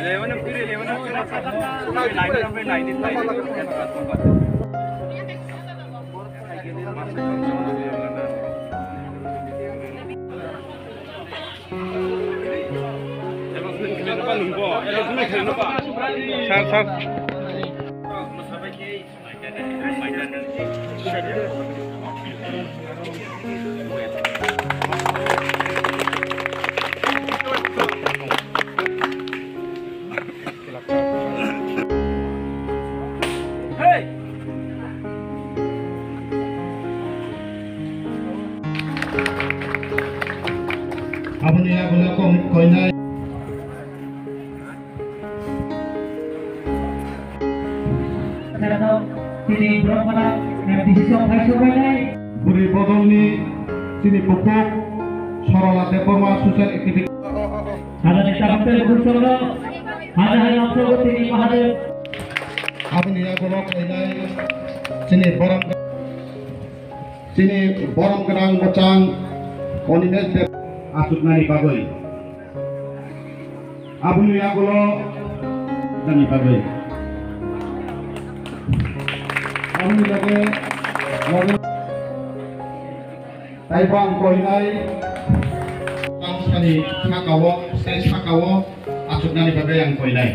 11 फिर 11 sir sir Thank you. তিনি ব্রহ্মণা decision খাইছে নাই Buri Bodolni sini pupuk Sorola Deporma Social Activity সাধারণ চাকতের গুরুচন্দ্র হাজার হাজার অংশগ্রহণ তিনি sini borong sini borong kerang bocang konines de asut nani bagoi Abang তাই বং কইনাই কামসানি সাকাও সে সাকাও আসুকনানি ভাবে আং কইনাই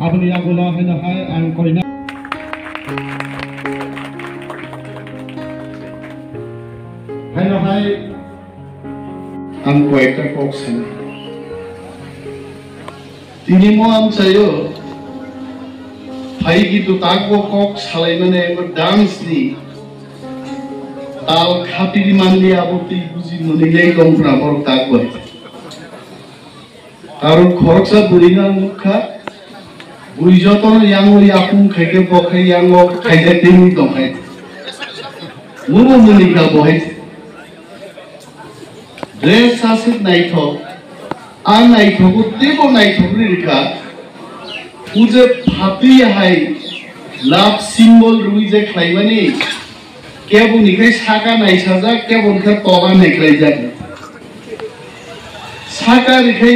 আপনি আগুলা হইনা হয় আং কইনা হয় ang kweker koksen. Tini mo am sayo, hai gitu takbo kok salai mana ego dance ni, tal khati di mandi aboti buzi mani gai kom prabor takbo. কারণ খরচা বুড়ি না মুখা বুড়ি যত ইয়াঙ্গ ইয়াকুম খাইকে বখাই ইয়াঙ্গ খাইকে তেমি দখাই মুমো মুনিকা বহাইছে নাইথক দেব নাইথক রেখা পুজে ভাবি হাই, লাভ সিম্বল রুই যে খাইমানি কেবন ইখাই সাকা রেখাই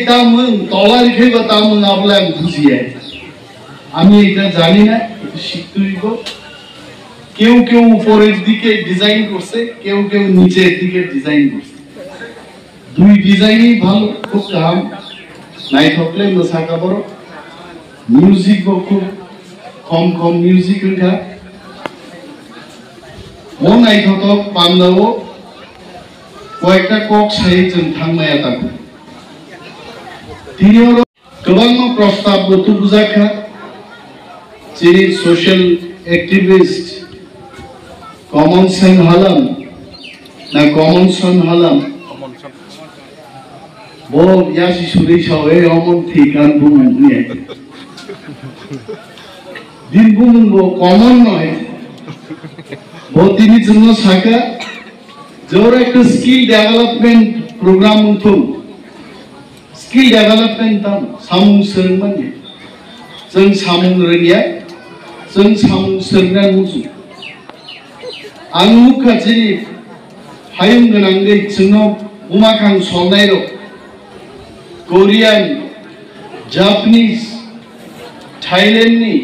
তলা আমি আমি এটা জানি না শিখতে হইব কেউ কেউ উপরের দিকে ডিজাইন করছে, কেউ কেউ নিচের দিকে ডিজাইন করছে। দুই ডিজাইনই ভালো খুব দাম নাই থাকলে মশা কাপড় মিউজিক খুব কম কম মিউজিক লেখা ও নাই থাকত পামদাও কয়েকটা কক সাই যেন থাকমায়া তাকে তিনি প্রস্তাব বতু বুঝাখা যিনি সোশ্যাল অ্যাক্টিভিস্ট কমন সেন হলাম। না কমন সেন হলাম। বল ইয়াসি সুরে সবে অমন ঠিকান বুমন দীর্ঘুম কমন নয়। বতিনি জন্য শাখা জোর একটা স্কিল ডেভেলপমেন্ট প্রোগ্রাম উঠুন। স্কিল ডেভেলপমেন্ট দাম সামু जों सामु रोङिया जों सामु सोरना मुजु आं मुखा जेरै हायुं गोनाङै जोंनाव उमाखां संनायल' কোরিয়ান জাপানিজ থাইল্যান্ডনি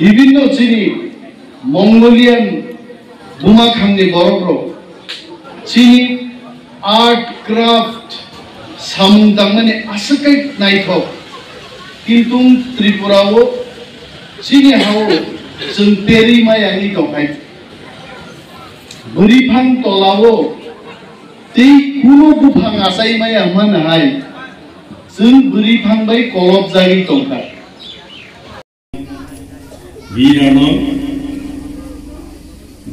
বিভিন্ন চিনি মঙ্গোলিয়ান বোমাখাংনি বরফ চিনি আর্ট ক্রাফট সামুং দাংমানি আসকাই নাইথক কিন্তু ত্রিপুরাও চিনি হাও जों पेरि मायानि दंखाय बोरिफां तलावो दै कुनु बुफां आसाय माया मानाहाय जों बोरिफांबाय कलब जागि दंखा বীরানন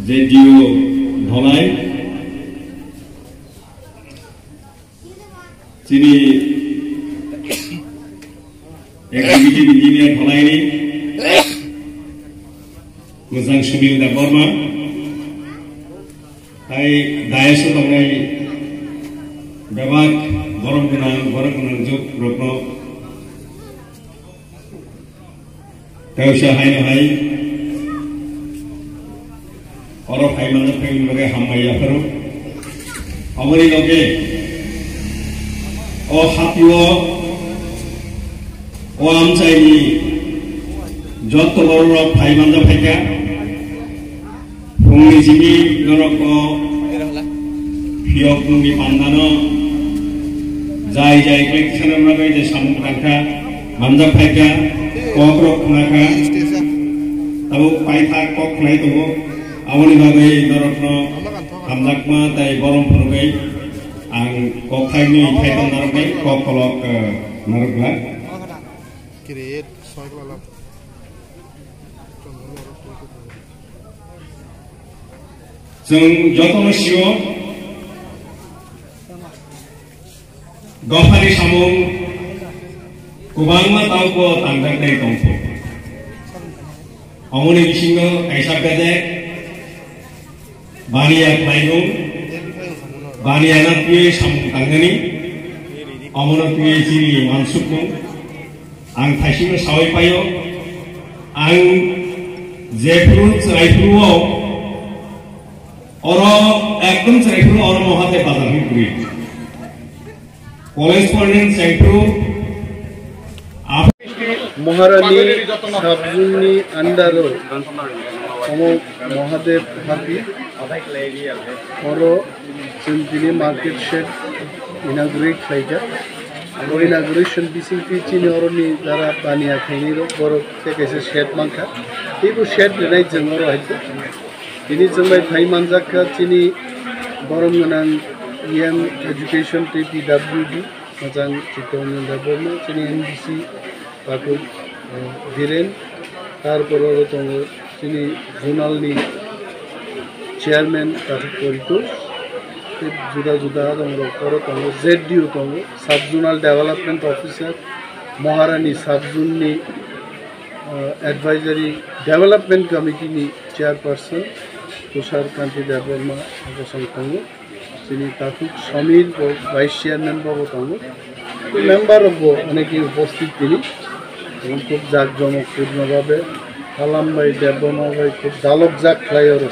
রেডিও ধলাই তিনি এক্সিকিউটিভ ইঞ্জিনিয়ার ধলাইনি मोजां सुनिल दा बर्मा তাই দায়েশো তাই বেবাক গৰম দিনা ঘৰে ঘৰে যুগ ৰত তেওঁছে হাই নহাই অলপ হাই মানে ফেল লগে হাম মাৰি আছো লগে অ সাপিও অ আম যত বড় ভাই বান্ধব ভাইকা ভঙ্গীজীবী জনক প্ৰিয় ভূমি পাণ্ডানৰ जाय जाय क्लिक खालामना गय जे सामुं रांखा मानजा फाइका कक रक खानाखा তাবো পাইথা কক নাই তো আমনি বাগै নরত্ন হামজাকমা তাই গরম ফরগै आं कक थाइनि फाइथन नारगै कक कलक नारगला gofani samung kubang ma tau ko tangdang dai tong po amone bisingo aisa gade baniya khaingo baniya na pye samung tangani amona pye ji mansuk mo ang thaisimo sawai payo ang জেফরুন চাইফরুও অর একদম চাইফরু or মহাতে বাধা হুকুরি correspondent Saiful মহারানী সাবজুনি আন্ডারো অম মহাদেব হাবি or চিন্তিনি market shade inaugurate খাইজা O inauguration BCP চিনি অরনি যারা পানিয়া খাইনি বড় থেকে শেড মাংখা এইবোৰ শেড রেনাই जों অর হাইছে ini जोंबाय थाइ मानजाखा चिनि गरम गोनां EM Education TPWD macam kita orang dapat macam NBC takut দিলেন তারপর তোমার তিনি জোনালনি চেয়ারম্যান তাকে করিত জুদা জুদা তোমরা করো তোমরা জেড ডিও তোমরা sub zonal development officer Maharani sub জোননি advisory development committee নি চেয়ারপারসন তুষার কান্তি দেববর্মা সঙ্গে তিনি তাকুক সমীর ভাইস চেয়ারম্যান বাবু দङ মেম্বারও অনেকে উপস্থিত তিনি। এবং খুব জাঁকজমকপূর্ণভাবে খালামবাই দেববর্মাবাই খুব দালক জাক খাইর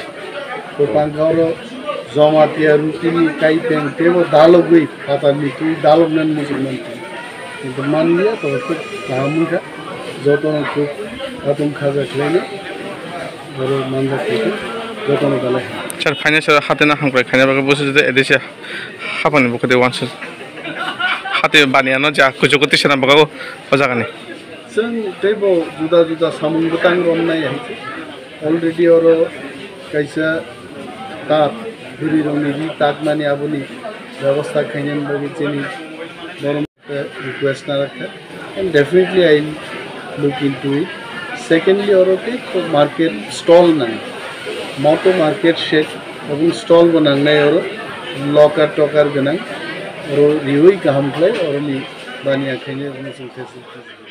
কোপাঙ্গাওর জমাতিয়া রুটিনি কাইপেং তেও দালগই খাতানি তুই দালক নেন মুসলমান কিন্তু মান দিয়া তবে খুব গাহামুখা যতন খুব আতম খাজা খাইলে ধরো মানজা খেতে যতন চার ফাইনেন্সের হাতে না হামকরে খাইনে, বাকে বসে যদি এদেশে হাঁপানি বুকে দিয়ে ওয়ানস হাতে বানিয়ানো যা কুচো করতে সেনা বাকাও অজাগানে जों दैबो जुदा जुदा सामुं गोथां रननाय अलरेडि अर खायसे ताप हिरि रननि ताक माने आबुनि ব্যবস্থা খাইনেন বগি চেনি। বরং রিকোয়েস্ট না রাখে। And definitely I look into it secondly or market stall নাই। मावटो मार्केट शेड এবং স্টল বানাই আর লকার টকার গোনাং আর ইউই গাহামলাই আর বানিয়াখাইনে जों फैसिलिटी